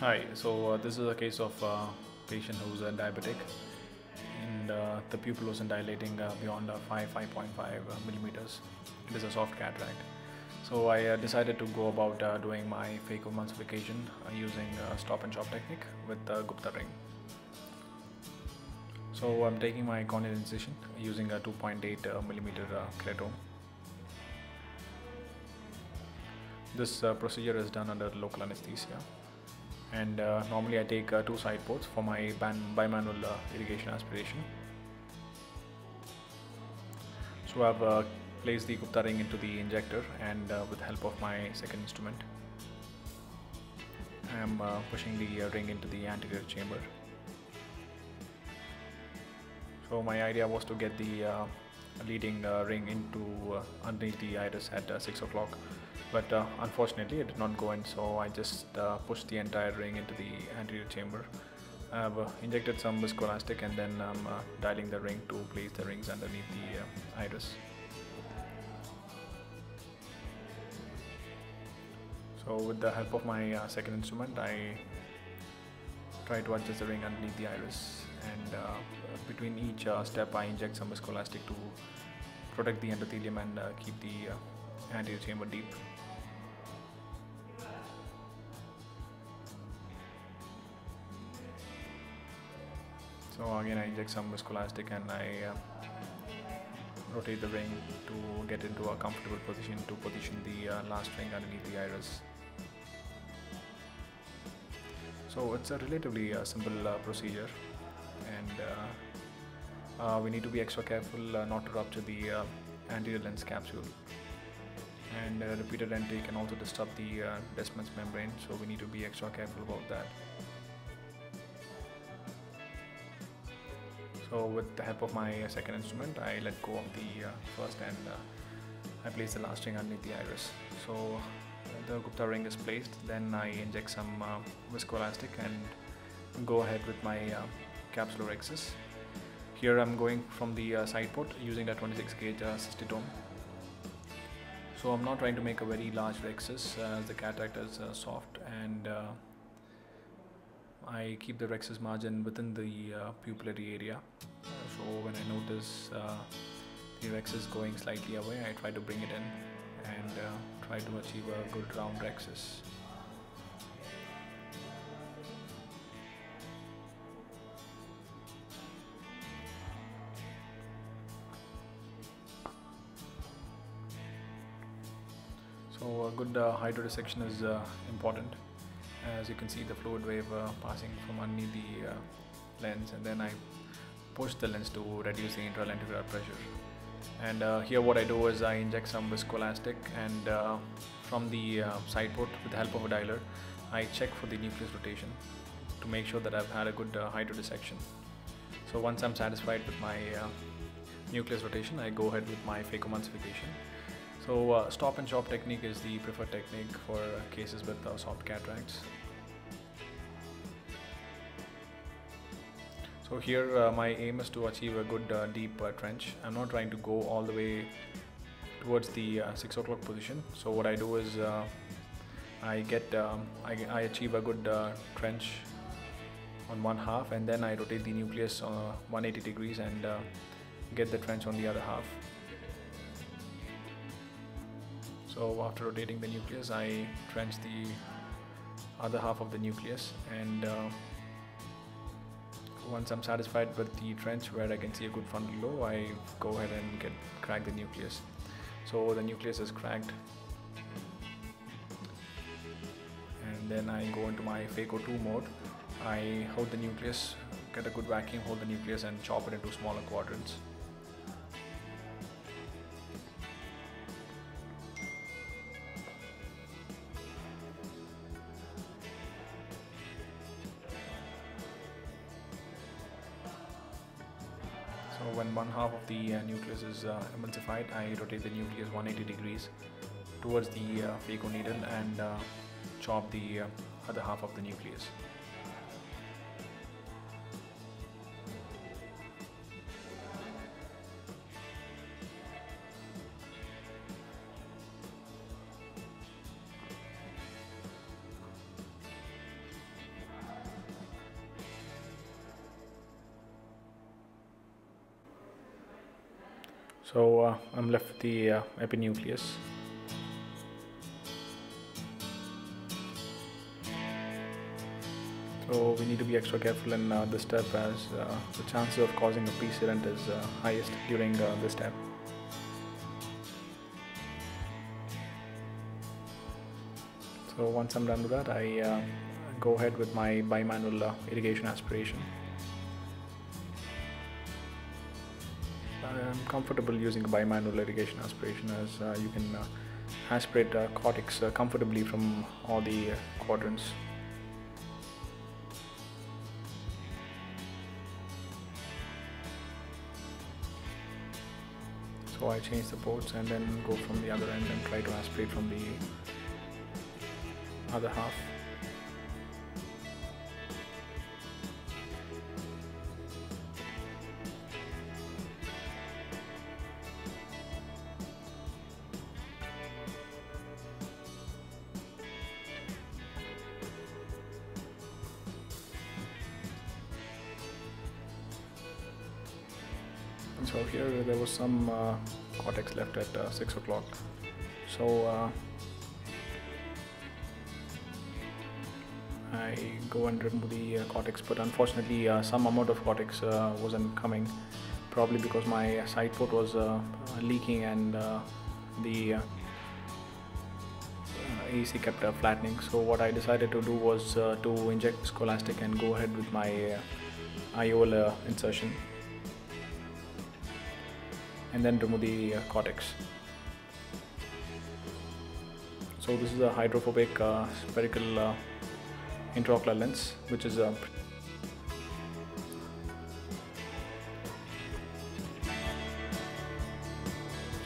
Hi, so uh, this is a case of uh, patient who's a diabetic and uh, the pupil wasn't dilating uh, beyond uh, 5, 5.5 uh, millimeters. It is a soft cataract. So I decided to go about doing my phacoemulsification uh, using stop and chop technique with the Gupta ring. So I'm taking my corneal incision using a 2.8 uh, millimeter keratome. This procedure is done under local anesthesia and uh, normally I take uh, two side ports for my bimanual uh, irrigation aspiration. So I've placed the Gupta ring into the injector and with the help of my second instrument I am pushing the ring into the anterior chamber. So my idea was to get the leading ring into underneath the iris at uh, 6 o'clock but uh, unfortunately it did not go in so I just uh, pushed the entire ring into the anterior chamber. I have uh, injected some viscoelastic and then I'm uh, dialing the ring to place the rings underneath the uh, iris. So with the help of my uh, second instrument I try to adjust the ring underneath the iris and between each step I inject some viscoelastic to protect the endothelium and keep the anterior chamber deep. So again I inject some viscoelastic and I uh, rotate the ring to get into a comfortable position to position the uh, last ring underneath the iris. So it's a relatively uh, simple uh, procedure and uh, uh, we need to be extra careful uh, not to rupture the anterior lens capsule and repeated entry can also disturb the Descemet's membrane so we need to be extra careful about that. So with the help of my uh, second instrument I let go of the uh, first and uh, I place the last ring underneath the iris. So uh, the Gupta ring is placed then I inject some uh, viscoelastic and go ahead with my uh, capsular rhexis. Here I'm going from the uh, side port using a 26 gauge uh, cystitome. So I'm not trying to make a very large rhexis as the cataract is uh, soft and uh, I keep the rhexis margin within the uh, pupillary area. So when I notice uh, the rhexis going slightly away, I try to bring it in and uh, try to achieve a good round rhexis. So a good uh, hydrodissection is uh, important. As you can see the fluid wave uh, passing from underneath the uh, lens and then I push the lens to reduce the intralenticular pressure. And uh, here what I do is I inject some viscoelastic and uh, from the uh, side port with the help of a dialer I check for the nucleus rotation to make sure that I've had a good uh, hydrodissection. So once I'm satisfied with my uh, nucleus rotation I go ahead with my phacoemulsification. So uh, stop and chop technique is the preferred technique for cases with uh, soft cataracts. So here uh, my aim is to achieve a good uh, deep uh, trench. I'm not trying to go all the way towards the uh, 6 o'clock position. So what I do is uh, I get um, I, I achieve a good uh, trench on one half and then I rotate the nucleus uh, 180 degrees and get the trench on the other half. So after rotating the nucleus, I trench the other half of the nucleus and once I'm satisfied with the trench where I can see a good frontal glow, I go ahead and get crack the nucleus. So the nucleus is cracked and then I go into my phaco 2 mode. I hold the nucleus, get a good vacuum, hold the nucleus and chop it into smaller quadrants. When one half of the uh, nucleus is uh, emulsified, I rotate the nucleus 180 degrees towards the uh, phaco needle and chop the other half of the nucleus. So uh, I'm left with the uh, epinucleus. So we need to be extra careful in uh, this step as uh, the chances of causing a PCL event is uh, highest during uh, this step. So once I'm done with that, I go ahead with my bimanual irrigation aspiration. I'm comfortable using a bimanual irrigation aspiration as uh, you can uh, aspirate uh, cortex uh, comfortably from all the uh, quadrants. So I change the ports and then go from the other end and try to aspirate from the other half. So here there was some uh, cortex left at uh, 6 o'clock. So uh, I go and remove the uh, cortex, but unfortunately uh, some amount of cortex uh, wasn't coming, probably because my side port was leaking and the AC kept flattening. So what I decided to do was to inject viscoelastic and go ahead with my uh, IOL insertion and then remove the uh, cortex. So this is a hydrophobic uh, spherical uh, intraocular lens, which is a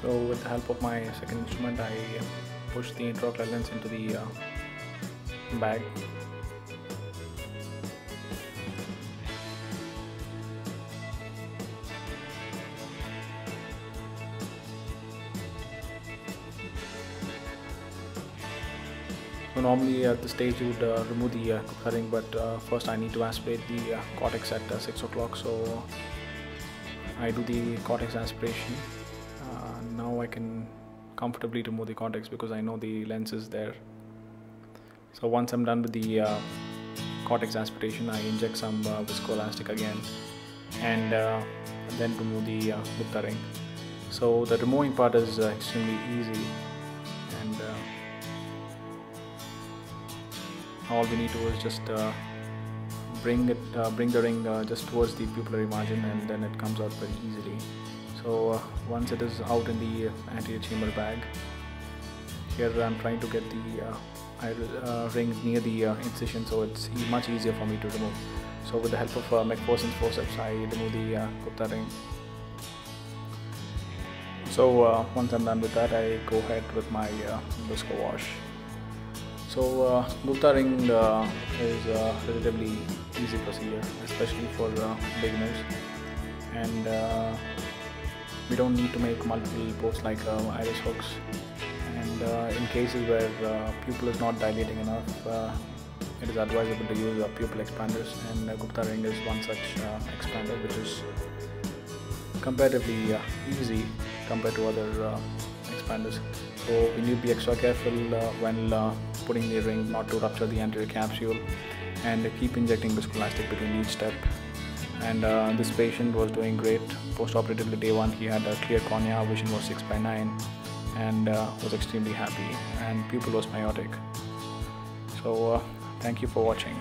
so with the help of my second instrument, I push the intraocular lens into the uh, bag. So normally at this stage you would uh, remove the uh, covering, but uh, first I need to aspirate the uh, cortex at uh, 6 o'clock. So I do the cortex aspiration. Uh, now I can comfortably remove the cortex because I know the lens is there. So once I'm done with the cortex aspiration, I inject some viscoelastic again and then remove the uh, ring. So the removing part is extremely easy and all we need to do is just uh, bring it uh, bring the ring uh, just towards the pupillary margin and then it comes out very easily. So once it is out in the anterior chamber bag here I'm trying to get the uh, ring near the uh, incision so it's much easier for me to remove. So with the help of uh, McPherson's forceps I remove the uh, Gupta ring. So uh, once I'm done with that I go ahead with my uh, visco wash so uh, Gupta ring uh, is a relatively easy procedure, especially for uh, beginners, and uh, we don't need to make multiple ports like uh, iris hooks. And uh, in cases where pupil is not dilating enough, it is advisable to use pupil expanders, and Gupta ring is one such expander, which is comparatively easy compared to other expanders. So we need to be extra careful uh, when uh, putting the ring not to rupture the anterior capsule and keep injecting viscoelastic between each step. And uh, this patient was doing great. Post-operatively day one, he had a clear cornea, vision was 6 by 9 and uh, was extremely happy and pupil was myotic. So uh, thank you for watching.